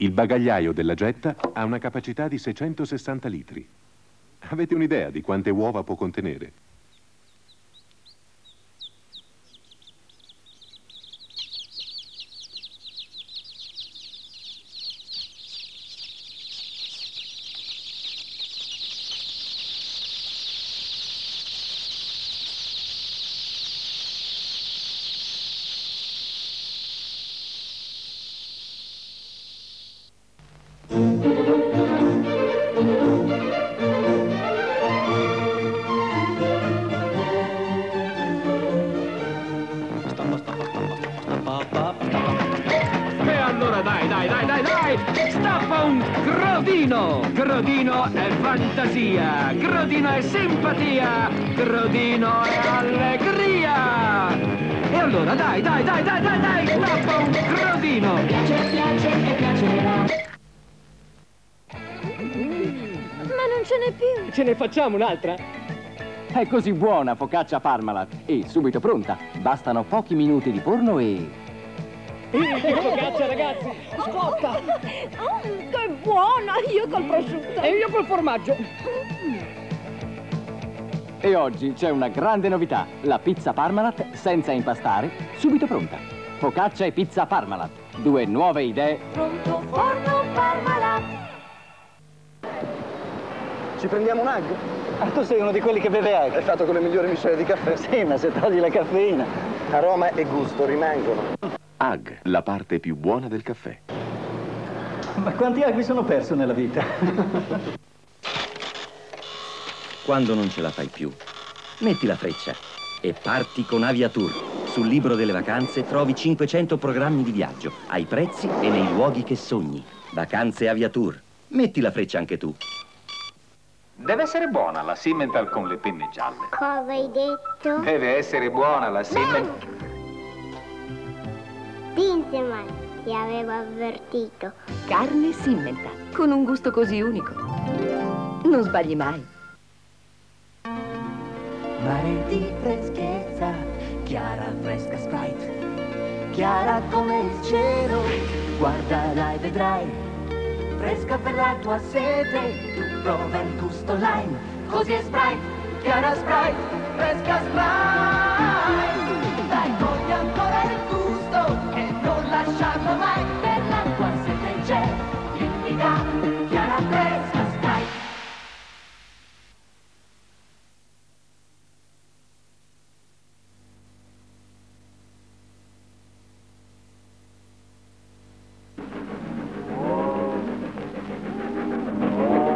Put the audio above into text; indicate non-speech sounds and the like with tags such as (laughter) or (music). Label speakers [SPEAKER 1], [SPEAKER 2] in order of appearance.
[SPEAKER 1] Il bagagliaio della Getta ha una capacità di 660 litri. Avete un'idea di quante uova può contenere?
[SPEAKER 2] Allora dai, dai, dai, dai, dai! Stappa un grodino! Grodino è fantasia! Grodino è simpatia! Grodino è allegria! E allora dai, dai, dai, dai, dai, dai! Stappa un grodino!
[SPEAKER 3] Piace, piace e piacerà.
[SPEAKER 4] Ma non ce n'è più.
[SPEAKER 5] Ce ne facciamo un'altra? È così buona focaccia Parmalat e subito pronta. Bastano pochi minuti di forno e... focaccia ragazzi, scotta!
[SPEAKER 4] Oh, che buona! Io col prosciutto.
[SPEAKER 5] E io col formaggio. E oggi c'è una grande novità. La pizza Parmalat senza impastare, subito pronta. Focaccia e pizza Parmalat. Due nuove idee
[SPEAKER 4] Pronto forno Parmalat.
[SPEAKER 6] Ci prendiamo un ag? Ah, tu sei uno di quelli che beve ag. È fatto con le migliori miscele di caffè. Sì, ma se togli la caffeina. Aroma e gusto rimangono.
[SPEAKER 1] AG, la parte più buona del caffè.
[SPEAKER 6] Ma quanti ag mi sono perso nella vita? (laughs)
[SPEAKER 7] Quando non ce la fai più, metti la freccia e parti con Aviatour. Sul libro delle vacanze trovi 500 programmi di viaggio, ai prezzi e nei luoghi che sogni. Vacanze Aviatour. Metti la freccia anche tu.
[SPEAKER 8] Deve essere buona la Simmental con le penne gialle.
[SPEAKER 3] Cosa hai detto?
[SPEAKER 8] Deve essere buona la Simmental.
[SPEAKER 3] Pinzeman, ti avevo avvertito.
[SPEAKER 9] Carne Simmenta, con un gusto così unico. Non sbagli mai.
[SPEAKER 10] Mare di freschezza, chiara fresca Sprite, chiara come il cielo, guardala e vedrai, fresca per la tua sete, tu prova il gusto lime, così è Sprite, chiara Sprite, fresca Sprite.